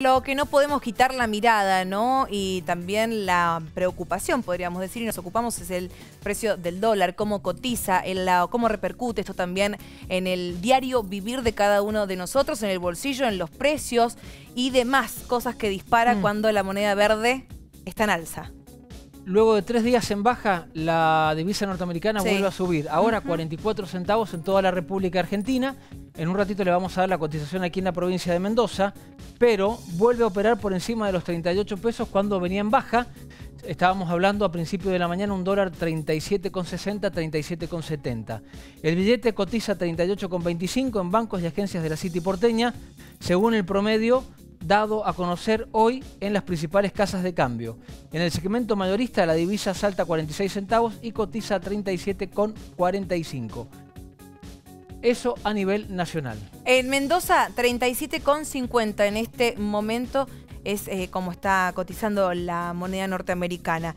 Lo que no podemos quitar la mirada, ¿no? Y también la preocupación, podríamos decir, y nos ocupamos es el precio del dólar, cómo cotiza, cómo repercute esto también en el diario vivir de cada uno de nosotros, en el bolsillo, en los precios y demás cosas que dispara mm. cuando la moneda verde está en alza. Luego de tres días en baja, la divisa norteamericana vuelve a subir. Ahora 44 centavos en toda la República Argentina. En un ratito le vamos a dar la cotización aquí en la provincia de Mendoza, pero vuelve a operar por encima de los 38 pesos cuando venía en baja. Estábamos hablando a principio de la mañana un dólar 37,60, 37,70. El billete cotiza 38,25 en bancos y agencias de la City porteña. Según el promedio, dado a conocer hoy en las principales casas de cambio. En el segmento mayorista la divisa salta 46 centavos y cotiza 37,45. Eso a nivel nacional. En Mendoza 37,50 en este momento es eh, como está cotizando la moneda norteamericana.